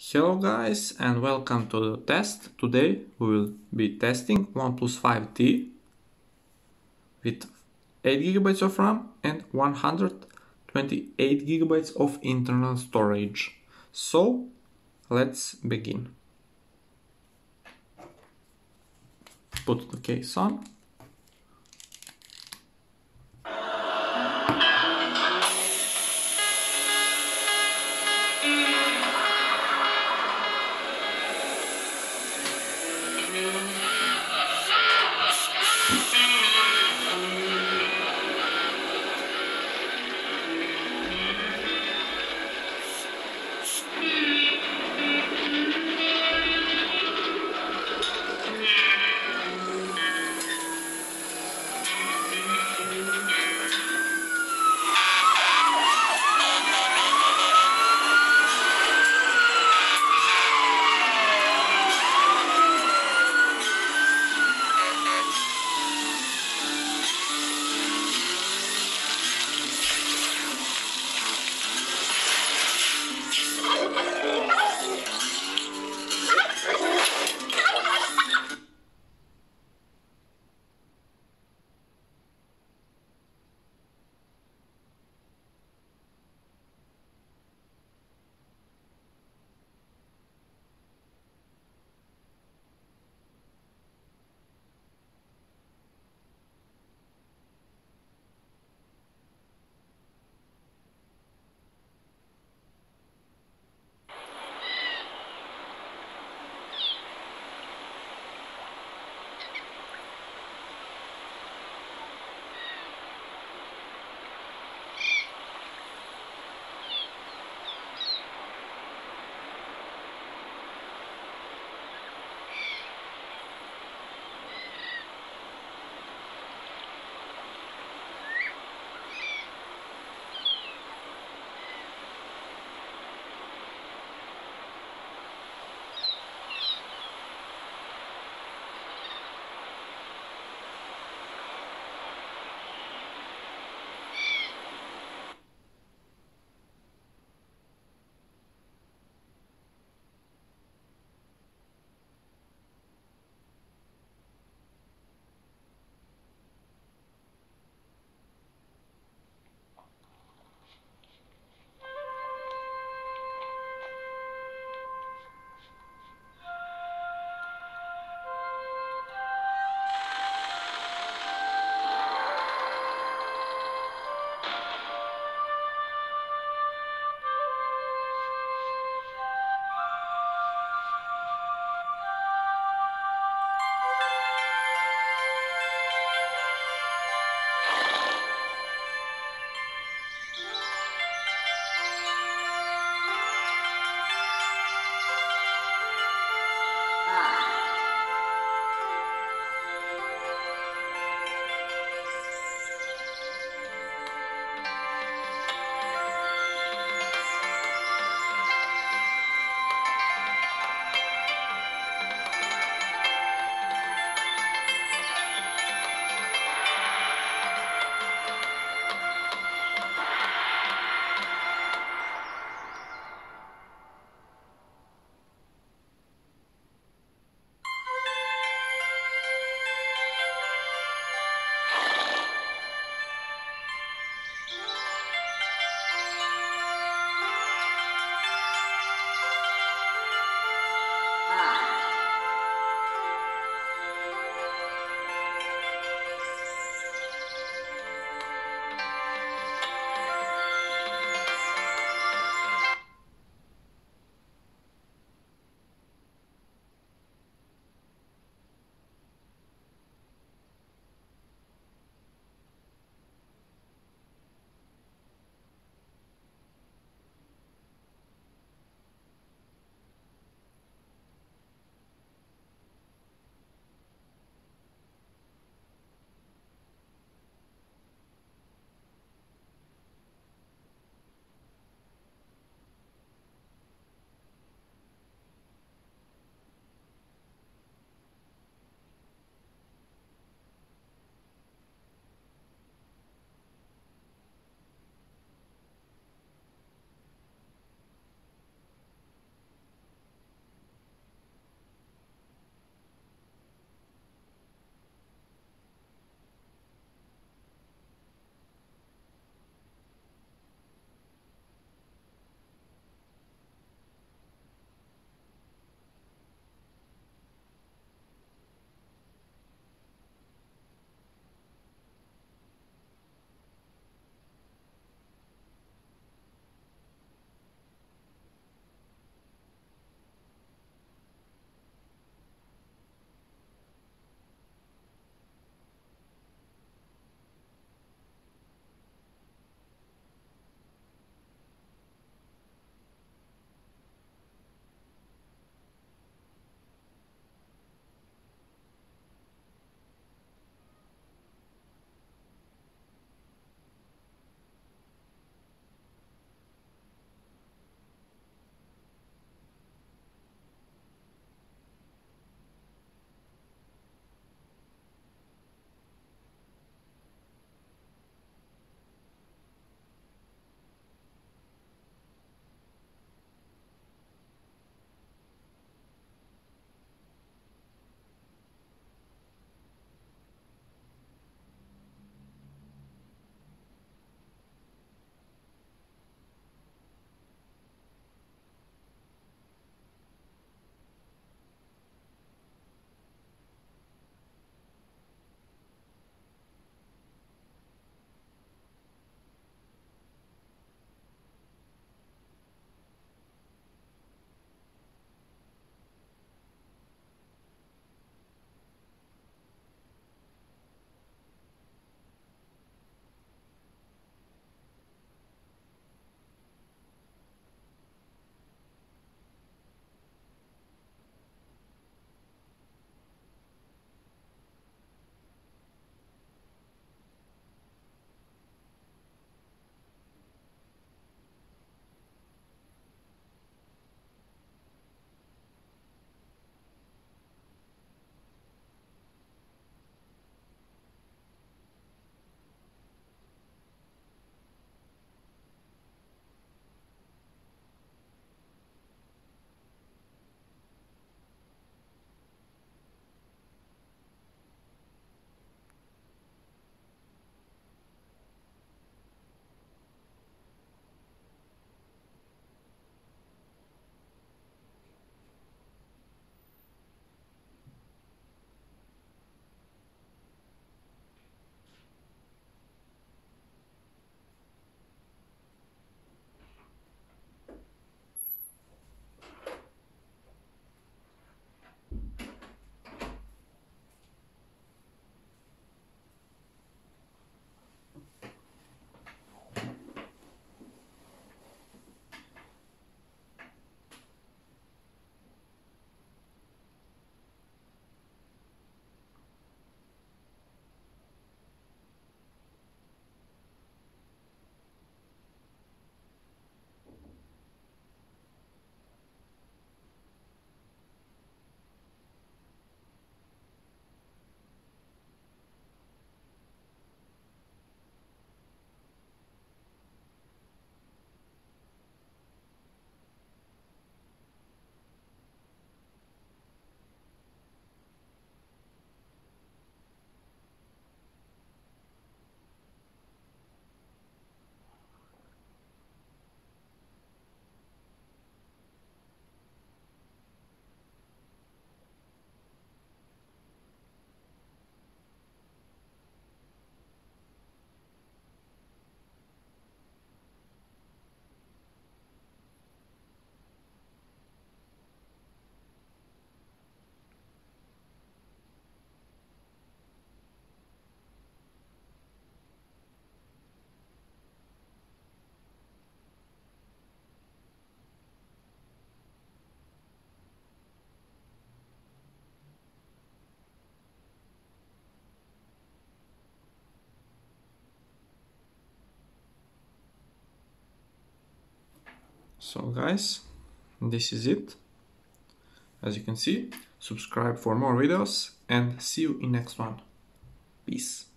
Hello guys and welcome to the test. Today we will be testing OnePlus 5T with 8GB of RAM and 128GB of internal storage. So let's begin. Put the case on. So guys, this is it. As you can see, subscribe for more videos and see you in next one. Peace.